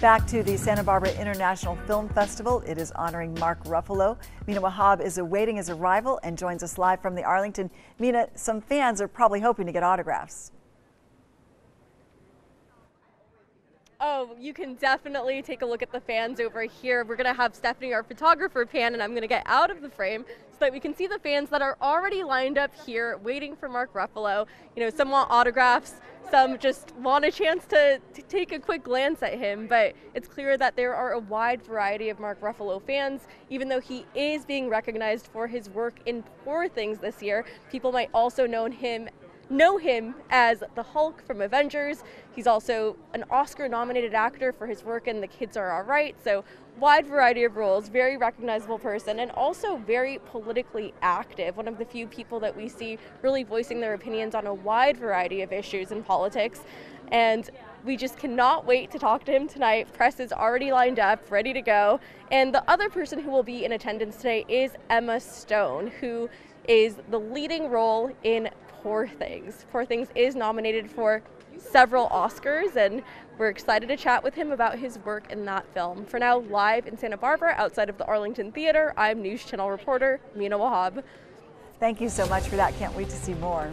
Back to the Santa Barbara International Film Festival. It is honoring Mark Ruffalo. Mina Wahab is awaiting his arrival and joins us live from the Arlington. Mina, some fans are probably hoping to get autographs. Oh, you can definitely take a look at the fans over here. We're going to have Stephanie, our photographer, pan, and I'm going to get out of the frame so that we can see the fans that are already lined up here waiting for Mark Ruffalo. You know, some want autographs, some just want a chance to, to take a quick glance at him, but it's clear that there are a wide variety of Mark Ruffalo fans, even though he is being recognized for his work in Poor Things this year. People might also know him know him as the Hulk from Avengers. He's also an Oscar nominated actor for his work in The Kids Are All Right. So, wide variety of roles, very recognizable person, and also very politically active. One of the few people that we see really voicing their opinions on a wide variety of issues in politics. And we just cannot wait to talk to him tonight. Press is already lined up, ready to go. And the other person who will be in attendance today is Emma Stone, who is the leading role in Poor Things. Poor Things is nominated for several Oscars, and we're excited to chat with him about his work in that film. For now, live in Santa Barbara, outside of the Arlington Theater, I'm News Channel reporter Mina Wahab. Thank you so much for that. Can't wait to see more.